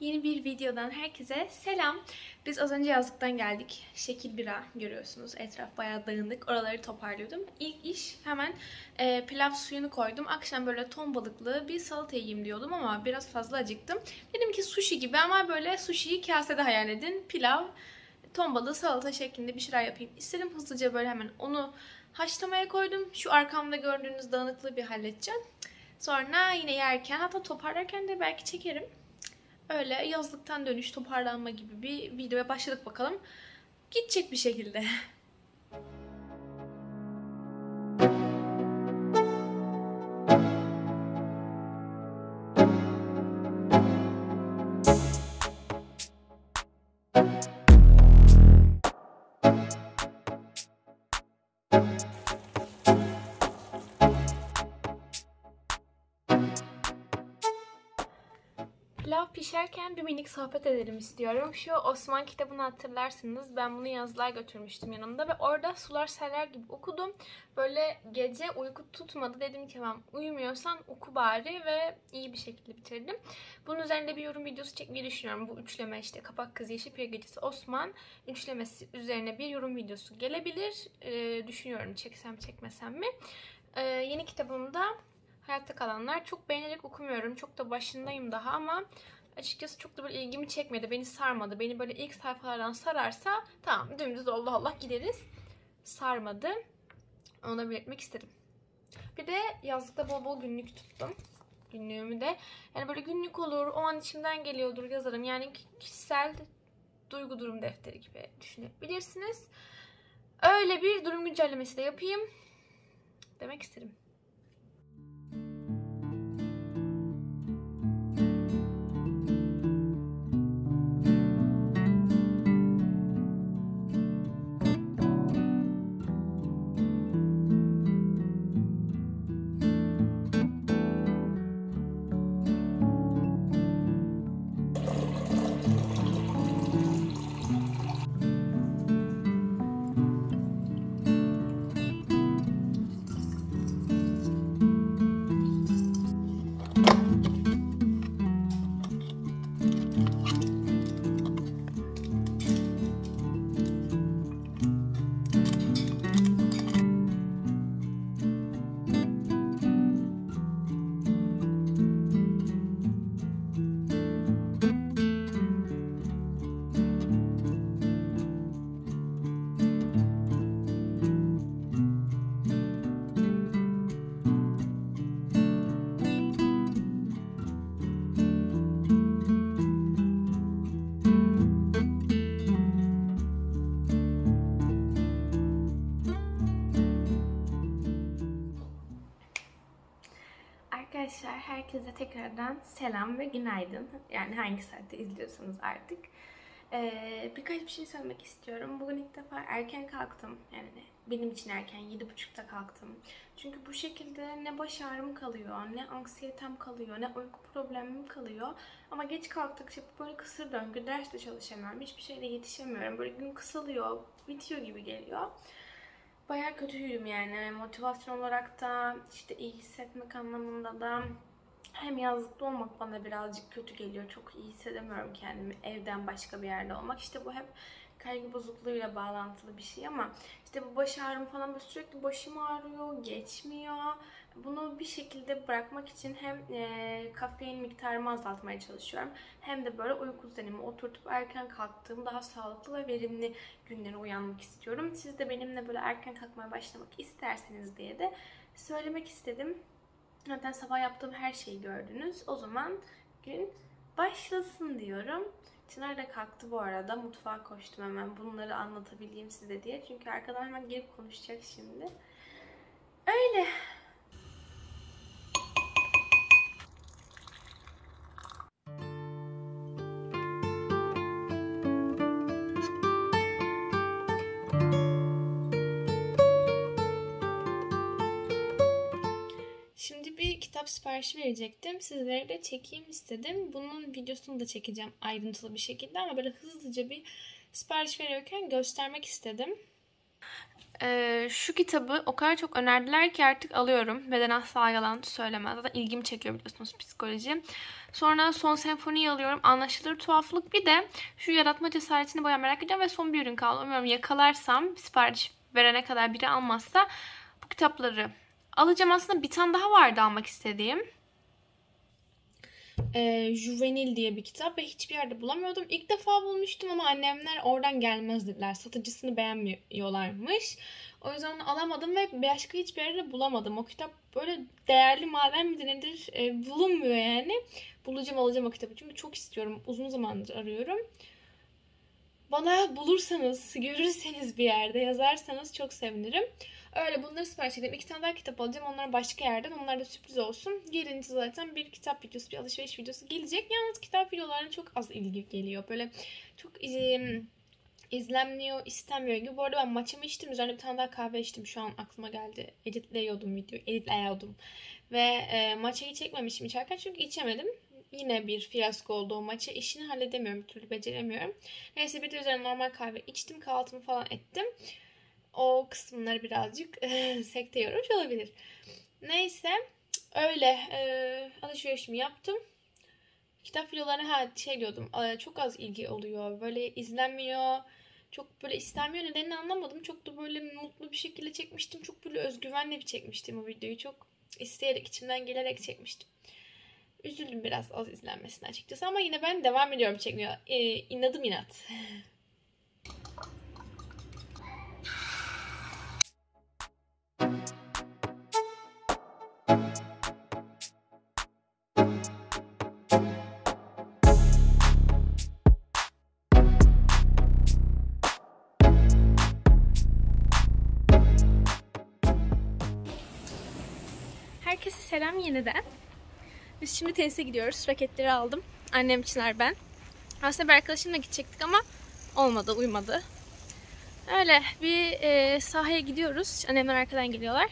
Yeni bir videodan herkese selam. Biz az önce yazlıktan geldik. Şekil bira görüyorsunuz. Etraf bayağı dağınık. Oraları toparlıyordum. İlk iş hemen e, pilav suyunu koydum. Akşam böyle ton balıklı bir salata yiyeyim diyordum ama biraz fazla acıktım. Dedim ki sushi gibi ama böyle sushi'yi kasede hayal edin. Pilav, ton balığı, salata şeklinde bir şeyler yapayım istedim. Hızlıca böyle hemen onu haşlamaya koydum. Şu arkamda gördüğünüz dağınıklığı bir halledeceğim. Sonra yine yerken hatta toparlarken de belki çekerim. Öyle yazlıktan dönüş, toparlanma gibi bir videoya başladık bakalım. Gidecek bir şekilde. Pişerken bir minik sohbet edelim istiyorum. Şu Osman kitabını hatırlarsınız. Ben bunu yazlığa götürmüştüm yanımda ve orada sular seller gibi okudum. Böyle gece uyku tutmadı. Dedim ki ben uyumuyorsan oku bari ve iyi bir şekilde bitirdim. Bunun üzerinde bir yorum videosu çekmeyi düşünüyorum. Bu üçleme işte Kapak Kız Yeşil Pir Gecesi Osman üçlemesi üzerine bir yorum videosu gelebilir. Ee, düşünüyorum çeksem çekmesem mi. Ee, yeni kitabımda Hayatta kalanlar. Çok beğenerek okumuyorum. Çok da başındayım daha ama açıkçası çok da böyle ilgimi çekmedi. Beni sarmadı. Beni böyle ilk sayfalardan sararsa tamam dümdüz Allah Allah gideriz. Sarmadı. Ona belirtmek istedim. Bir de yazlıkta bol bol günlük tuttum. Günlüğümü de. Yani böyle günlük olur. O an içimden geliyordur yazarım. Yani kişisel duygu durum defteri gibi düşünebilirsiniz. Öyle bir durum güncellemesi de yapayım. Demek istedim. Arkadaşlar herkese tekrardan selam ve günaydın. Yani hangi saatte izliyorsanız artık. Ee, birkaç bir şey söylemek istiyorum. Bugün ilk defa erken kalktım. Yani benim için erken 7.30'da kalktım. Çünkü bu şekilde ne baş ağrım kalıyor, ne anksiyetem kalıyor, ne uyku problemim kalıyor. Ama geç kalktıkça böyle kısır döngü, derste çalışamıyorum, hiçbir şeyle yetişemiyorum. Böyle gün kısalıyor, bitiyor gibi geliyor. Bayağı kötüydüm yani. Motivasyon olarak da işte iyi hissetmek anlamında da hem yazlıkta olmak bana birazcık kötü geliyor. Çok iyi hissedemiyorum kendimi evden başka bir yerde olmak. İşte bu hep kaygı bozukluğuyla bağlantılı bir şey ama işte bu baş ağrım falan böyle sürekli başım ağrıyor, geçmiyor. Bunu bir şekilde bırakmak için hem e, kafein miktarımı azaltmaya çalışıyorum. Hem de böyle uyku düzenimi oturtup erken kalktığım daha sağlıklı ve verimli günlere uyanmak istiyorum. Siz de benimle böyle erken kalkmaya başlamak isterseniz diye de söylemek istedim. Zaten sabah yaptığım her şeyi gördünüz. O zaman gün başlasın diyorum. Çınar da kalktı bu arada. Mutfağa koştum hemen bunları anlatabileyim size diye. Çünkü arkadan hemen gelip konuşacak şimdi. Öyle. Kitap siparişi verecektim. Sizlere de çekeyim istedim. Bunun videosunu da çekeceğim ayrıntılı bir şekilde ama böyle hızlıca bir sipariş veriyorken göstermek istedim. Ee, şu kitabı o kadar çok önerdiler ki artık alıyorum. Beden asla yalan söylemez. Zaten ilgimi çekiyor biliyorsunuz psikoloji. Sonra son senfoniyi alıyorum. Anlaşılır tuhaflık. Bir de şu yaratma cesaretini baya merak ediyorum ve son bir ürün kaldı. Umuyorum yakalarsam sipariş verene kadar biri almazsa bu kitapları alacağım. Aslında bir tane daha vardı almak istediğim e, Juvenil diye bir kitap ve hiçbir yerde bulamıyordum. İlk defa bulmuştum ama annemler oradan gelmez dediler. Satıcısını beğenmiyorlarmış. O yüzden onu alamadım ve başka hiçbir yerde bulamadım. O kitap böyle değerli maden midir nedir e, bulunmuyor yani. Bulacağım alacağım o kitabı çünkü çok istiyorum. Uzun zamandır arıyorum. Bana bulursanız, görürseniz bir yerde yazarsanız çok sevinirim. Öyle bunları sipariş edeyim. İki tane daha kitap alacağım. Onlar başka yerden. Onlar da sürpriz olsun. Gelince zaten bir kitap videosu, bir alışveriş videosu gelecek. Yalnız kitap videolarına çok az ilgi geliyor. Böyle çok izlenmiyor, istenmiyor gibi. Bu arada ben maçımı içtim. Üzerine bir tane daha kahve içtim. Şu an aklıma geldi. Editleyiyordum videoyu. Editleyiyordum. Ve e, maçayı çekmemişim içerken çünkü içemedim. Yine bir fiyasko oldu o maçı. İşini halledemiyorum. Bir türlü beceremiyorum. Neyse bir de üzerine normal kahve içtim. Kahvaltımı falan ettim o kısımları birazcık sekte yormuş olabilir. Neyse öyle e, alışverişimi yaptım. Kitap videolarına ha şey diyordum çok az ilgi oluyor. Böyle izlenmiyor. Çok böyle istenmiyor nedenini anlamadım. Çok da böyle mutlu bir şekilde çekmiştim. Çok böyle özgüvenle bir çekmiştim o videoyu. Çok isteyerek içimden gelerek çekmiştim. Üzüldüm biraz az izlenmesine açıkçası ama yine ben devam ediyorum çekmiyor. Ee, inadım inat. Herkese selam yeniden. Biz şimdi tenise gidiyoruz. Raketleri aldım. Annem Çınar ben. Aslında bir arkadaşımla gidecektik ama olmadı, uymadı. Öyle bir e, sahaya gidiyoruz. Annemler arkadan geliyorlar.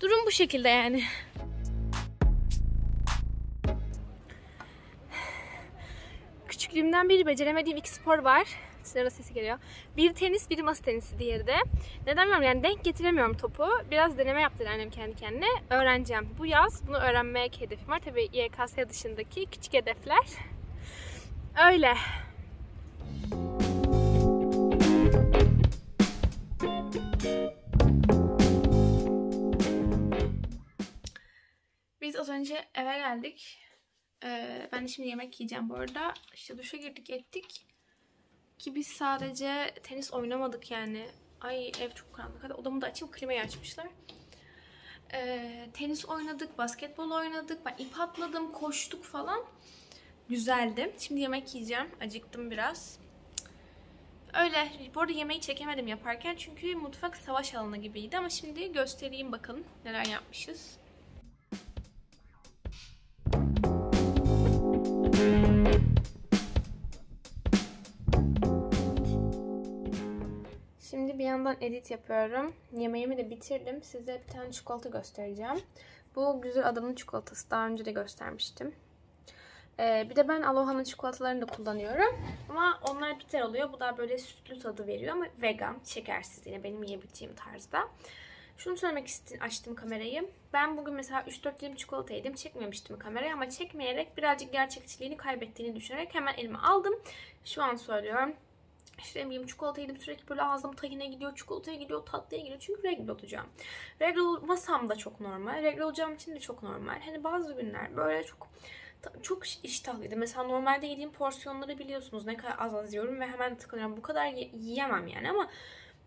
Durum bu şekilde yani. Küçüklüğümden beri beceremediğim iki spor var. Sinema sesi geliyor. Bir tenis, bir masa tenisi diğeri de. Neden bilmiyorum yani denk getiremiyorum topu. Biraz deneme yaptı annem kendi kendine. Öğreneceğim. Bu yaz bunu öğrenmek hedefim var. Tabii YKS dışındaki küçük hedefler. Öyle. Biz az önce eve geldik. Ee, ben de şimdi yemek yiyeceğim bu arada. İşte duşa girdik ettik. Ki biz sadece tenis oynamadık yani. Ay ev çok karanlık. Hadi odamı da açayım. Klimayı açmışlar. Ee, tenis oynadık, basketbol oynadık. Ben ip atladım, koştuk falan. Güzeldi. Şimdi yemek yiyeceğim. Acıktım biraz. Öyle. Bu arada yemeği çekemedim yaparken çünkü mutfak savaş alanı gibiydi. Ama şimdi göstereyim bakalım neler yapmışız. Şimdi bir yandan edit yapıyorum. Yemeğimi de bitirdim. Size bir tane çikolata göstereceğim. Bu güzel adamın çikolatası. Daha önce de göstermiştim. Ee, bir de ben Aloha'nın çikolatalarını da kullanıyorum. Ama onlar bitter oluyor. Bu da böyle sütlü tadı veriyor ama vegan, şekersiz yine benim yiyebileceğim tarzda. Şunu söylemek istedim, açtım kamerayı. Ben bugün mesela 3-4 dilim çikolata yedim. Çekmemiştim kamerayı ama çekmeyerek birazcık gerçekçiliğini kaybettiğini düşünerek hemen elime aldım. Şu an söylüyorum. İşte ne bileyim çikolata yedim sürekli böyle ağzım tahine gidiyor, çikolataya gidiyor, tatlıya gidiyor. Çünkü regl olacağım. Regl olmasam da çok normal. Regl olacağım için de çok normal. Hani bazı günler böyle çok çok iştahlıydı. Mesela normalde yediğim porsiyonları biliyorsunuz ne kadar az az yiyorum ve hemen tıkanıyorum. Bu kadar yiyemem yani ama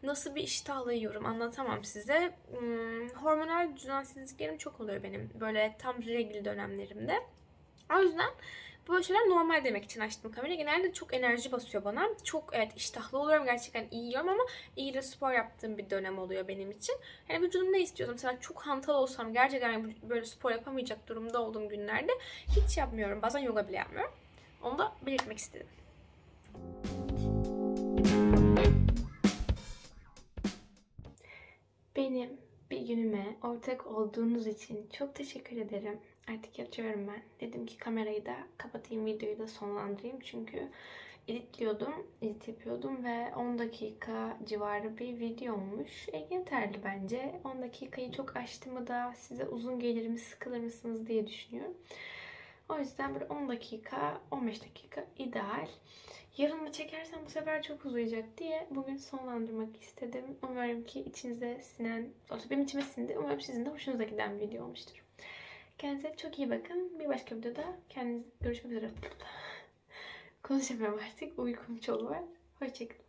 nasıl bir iştahla yiyorum anlatamam size. Hmm, hormonal düzensizliklerim çok oluyor benim böyle tam regl dönemlerimde. O yüzden Böyle şeyler normal demek için açtım kamerayı. Genelde çok enerji basıyor bana. Çok evet iştahlı oluyorum. Gerçekten iyi yiyorum ama iyi de spor yaptığım bir dönem oluyor benim için. Yani vücudum ne istiyorsam mesela çok hantal olsam gerçekten böyle spor yapamayacak durumda olduğum günlerde hiç yapmıyorum. Bazen yoga bile yapmıyorum. Onu da belirtmek istedim. Benim bir günüme ortak olduğunuz için çok teşekkür ederim. Artık yatıyorum ben. Dedim ki kamerayı da kapatayım, videoyu da sonlandırayım. Çünkü editliyordum, edit yapıyordum ve 10 dakika civarı bir video olmuş. E, yeterli bence. 10 dakikayı çok aştı mı da size uzun gelir mi, sıkılır mısınız diye düşünüyorum. O yüzden böyle 10 dakika, 15 dakika ideal. Yarın mı çekersem bu sefer çok uzayacak diye bugün sonlandırmak istedim. Umarım ki içinize sinen, benim içime sindi. Umarım sizin de hoşunuza giden bir video olmuştur. Kendinize çok iyi bakın. Bir başka videoda kendiniz görüşmek üzere. Konuşamıyorum artık. Uykum çok var. Hoşçakalın.